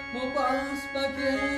एकदन्तमुपास्मके